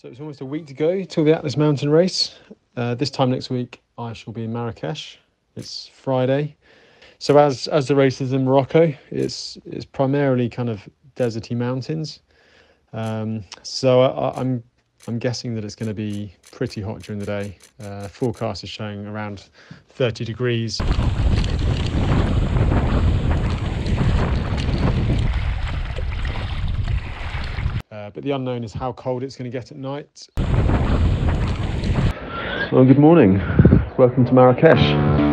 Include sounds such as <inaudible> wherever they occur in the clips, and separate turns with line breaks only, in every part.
So it's almost a week to go till the Atlas Mountain race. Uh, this time next week, I shall be in Marrakesh. It's Friday. So as as the race is in Morocco, it's it's primarily kind of deserty mountains. Um, so I, I'm I'm guessing that it's going to be pretty hot during the day. Uh, forecast is showing around 30 degrees. Uh, but the unknown is how cold it's going to get at night. Well, good morning. Welcome to Marrakesh.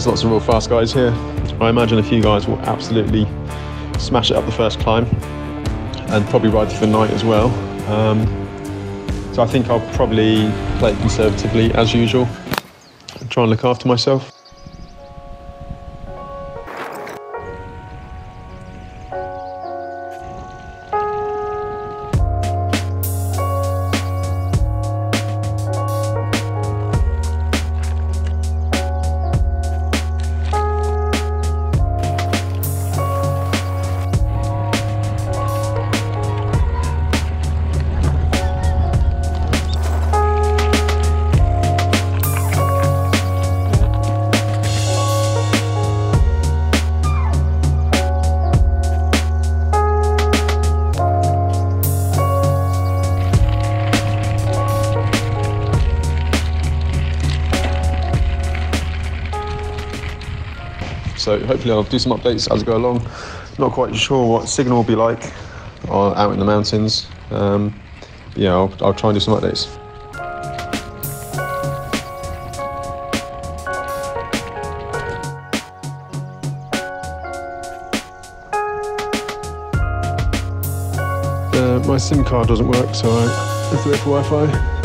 There's lots of real fast guys here. I imagine a few guys will absolutely smash it up the first climb and probably ride through the night as well. Um, so I think I'll probably play it conservatively as usual and try and look after myself. So hopefully I'll do some updates as I go along. Not quite sure what signal will be like uh, out in the mountains. Um, yeah, I'll, I'll try and do some updates. Uh, my SIM card doesn't work, so I have to wait for Wi-Fi.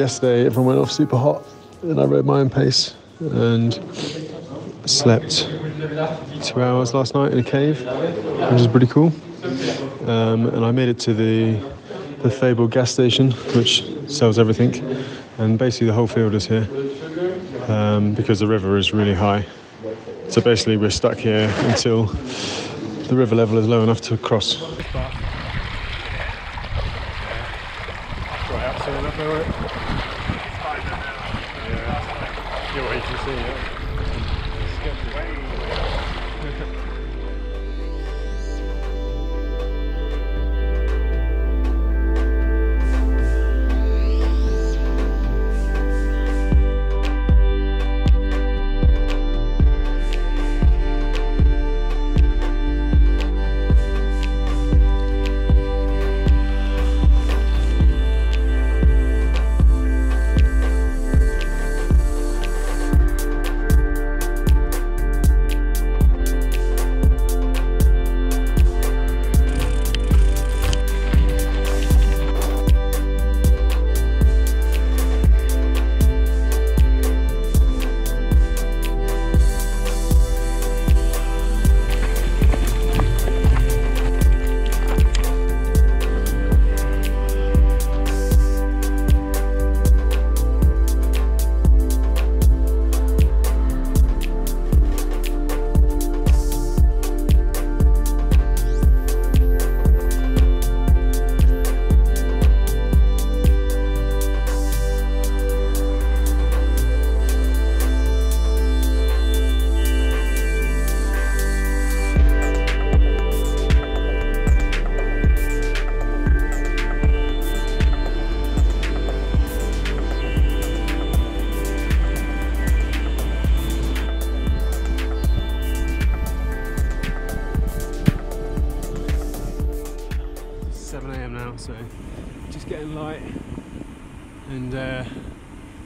Yesterday, everyone went off super hot, and I rode my own pace and slept two hours last night in a cave, which is pretty cool. Um, and I made it to the the Fable gas station, which sells everything, and basically the whole field is here um, because the river is really high. So basically, we're stuck here until the river level is low enough to cross. You're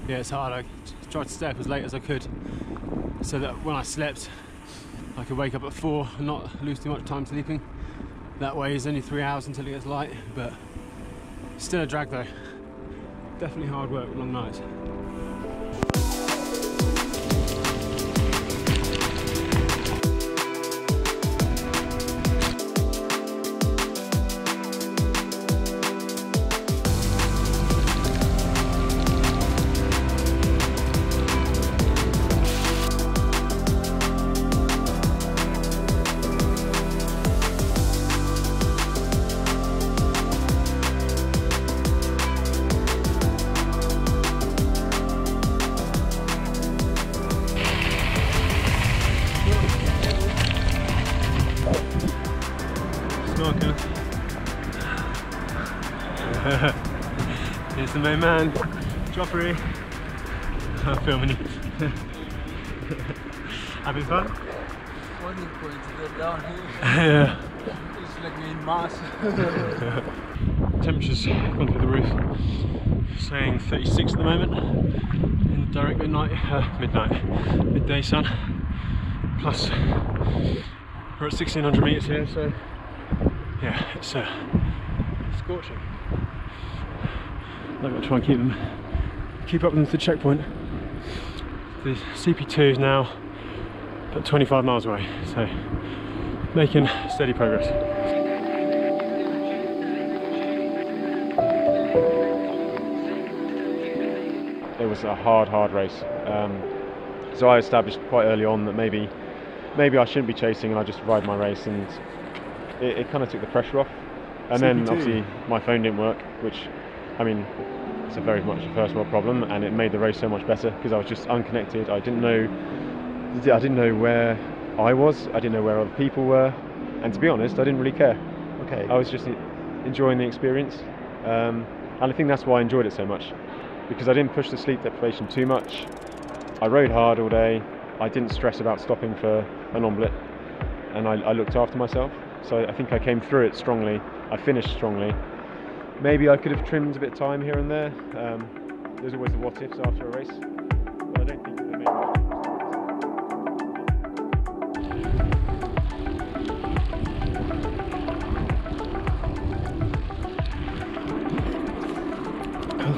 yeah, it's hard. I tried to stay up as late as I could, so that when I slept, I could wake up at four and not lose too much time sleeping. That way, it's only three hours until it gets light, but still a drag though. Definitely hard work, long nights. Main man, Joffrey. <laughs> I'm filming it. <laughs> Having fun?
Funny point to get down here.
yeah.
It's like in Mars. <laughs>
Temperature's gone through the roof. Saying 36 at the moment. In direct midnight, uh, midnight, midday sun. Plus, we're at 1600 meters here, so yeah, it's uh, scorching. I've got to try and keep them, keep up with the checkpoint. The CP2 is now about 25 miles away, so making steady progress.
it was a hard, hard race. Um, so I established quite early on that maybe, maybe I shouldn't be chasing and I just ride my race, and it, it kind of took the pressure off. And then
CP2.
obviously my phone didn't work, which, I mean, it's a very much a first world problem, and it made the race so much better because I was just unconnected. I didn't know, I didn't know where I was. I didn't know where other people were, and to be honest, I didn't really care.
Okay.
I was just enjoying the experience, um, and I think that's why I enjoyed it so much because I didn't push the sleep deprivation too much. I rode hard all day. I didn't stress about stopping for an omelette, and I, I looked after myself. So I think I came through it strongly. I finished strongly. Maybe I could have trimmed a bit of time here and there. Um, there's always the what ifs after a race, but I don't think have made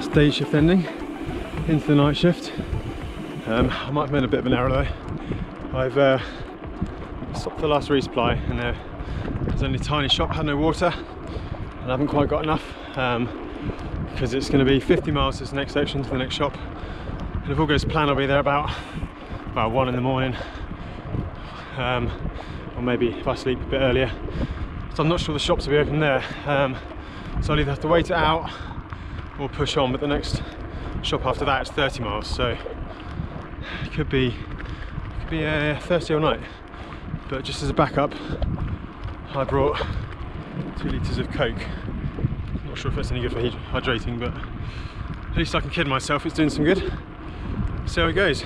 stage shift ending into the night shift. Um, I might have made a bit of an error though. I've uh, stopped the last resupply and there, there's only a tiny shop, had no water and I haven't quite got enough um, because it's going to be 50 miles to this next section to the next shop. And if all goes plan I'll be there about about one in the morning. Um, or maybe if I sleep a bit earlier. So I'm not sure the shops will be open there. Um, so I'll either have to wait it out or push on but the next shop after that is 30 miles. So it could be could be uh, thirsty all night. But just as a backup I brought two litres of coke not sure if that's any good for hydrating but at least I can kid myself it's doing some good. See how it goes.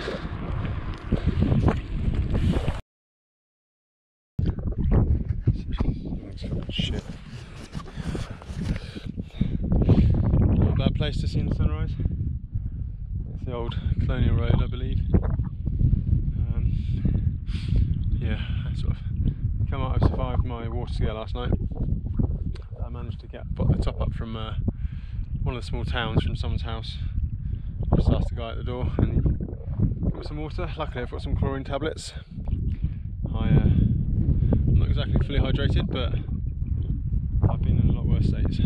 Not a bad place to see the sunrise. It's the old colonial road I believe. Um, yeah I sort of come out I've survived my water skier last night I managed to get got the top up from uh, one of the small towns from someone's house. I just asked the guy at the door and got some water. Luckily I've got some chlorine tablets. I uh, I'm not exactly fully hydrated but I've been in a lot worse states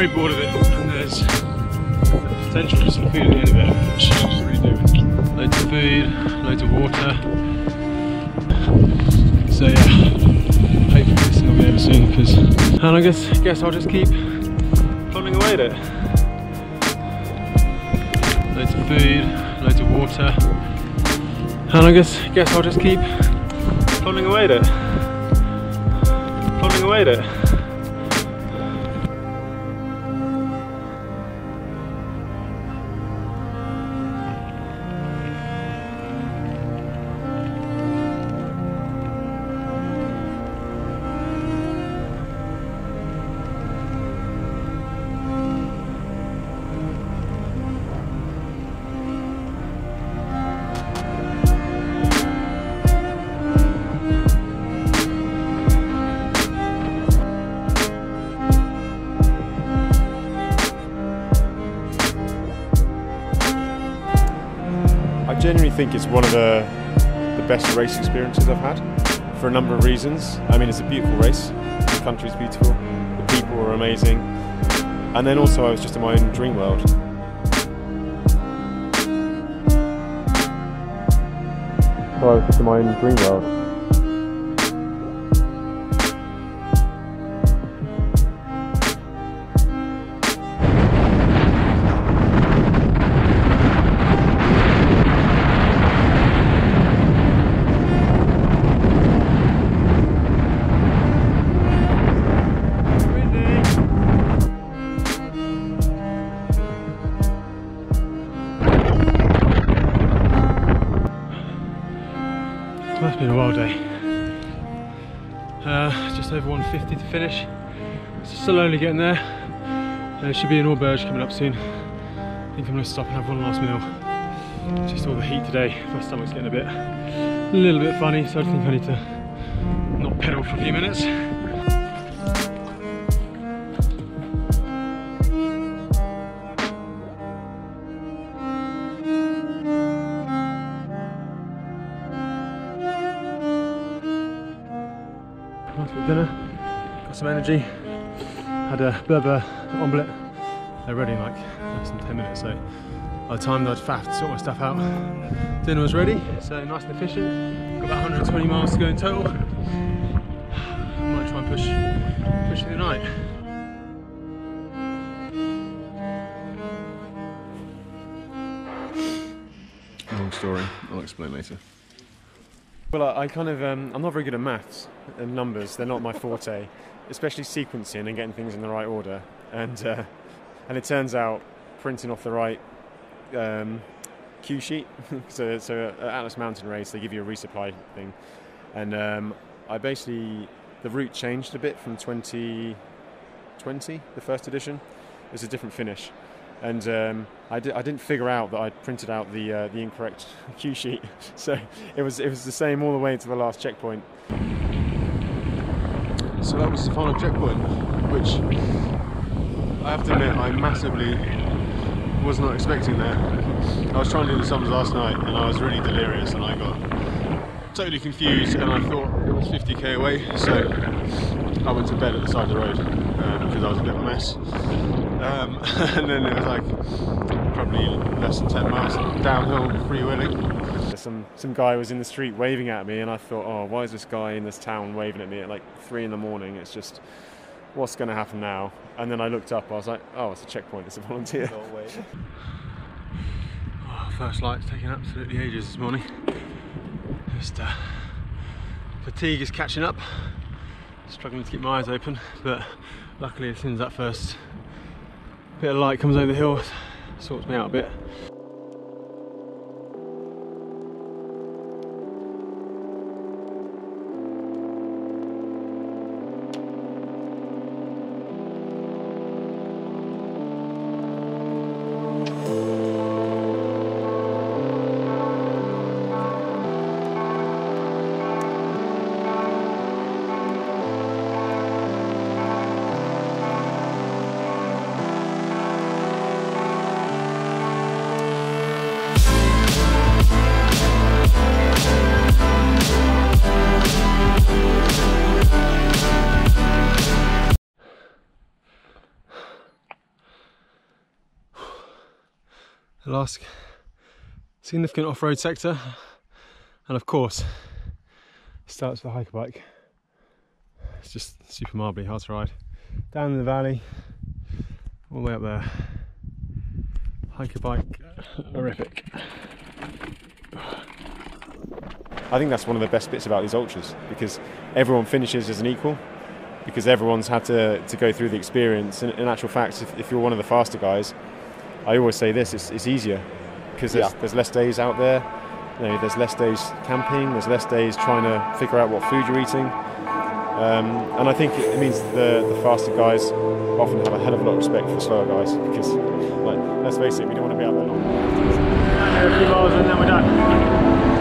very bored of it and there's potential for some food at the end of it, which is really doing. Loads of food, loads of water. So yeah, hopefully this will be over soon because and I guess guess I'll just keep plodding away at it. Loads of food, loads of water. And I guess guess I'll just keep plodding away at it. Plodding away at it.
Genuinely think it's one of the the best race experiences I've had for a number of reasons. I mean, it's a beautiful race. The country's beautiful. The people are amazing. And then also, I was just in my own dream world. So I was just in my own dream world.
50 to finish. It's slowly getting there. Uh, there should be an auberge coming up soon. I think I'm gonna stop and have one last meal. Just all the heat today, my stomach's getting a bit, a little bit funny, so I think I need to not pedal for a few minutes. Some energy, had a Berber omelette. They're ready in like less than 10 minutes, so by the time that I'd faffed sort my stuff out, dinner was ready, so nice and efficient. Got about 120 miles to go in total. Might try and push, push through the night.
Long story. I'll explain later. Well, I, I kind of um, I'm not very good at maths and numbers. They're not my forte, especially sequencing and getting things in the right order. And uh, and it turns out printing off the right um, cue sheet. <laughs> so so at Atlas Mountain Race they give you a resupply thing, and um, I basically the route changed a bit from 2020, the first edition. It's a different finish and um, I, di- I didn't figure out that I'd printed out the uh, the incorrect <laughs> cue sheet, <laughs> so it was it was the same all the way to the last checkpoint.
So that was the final checkpoint, which I have to admit I massively was not expecting there. I was trying to do the sums last night and I was really delirious and I got totally confused and I thought it was 50k away, so I went to bed at the side of the road um, because I was a bit of a mess. Um, <laughs> and then it was like probably less than 10 miles downhill freewheeling.
Some some guy was in the street waving at me, and I thought, oh, why is this guy in this town waving at me at like three in the morning? It's just what's going to happen now? And then I looked up, I was like, oh, it's a checkpoint, it's a volunteer.
Oh, first light's taking absolutely ages this morning. Just uh, fatigue is catching up. Struggling to keep my eyes open, but luckily as soon as that first bit of light comes over the hill, it sorts me out a bit. Last significant off-road sector, and of course, starts with a hike-a-bike. It's just super marbly, hard to ride. Down in the valley, all the way up there. Hike-a-bike, horrific.
I think that's one of the best bits about these ultras because everyone finishes as an equal because everyone's had to, to go through the experience. And in actual fact, if, if you're one of the faster guys, I always say this: it's, it's easier because there's,
Yeah.
there's less days out there. You know, there's less days camping. There's less days trying to figure out what food you're eating. Um, and I think it means the, the faster guys often have a hell of a lot of respect for the slower guys because, like, let's face it, we don't want to be out there long.
A few miles and then we're done.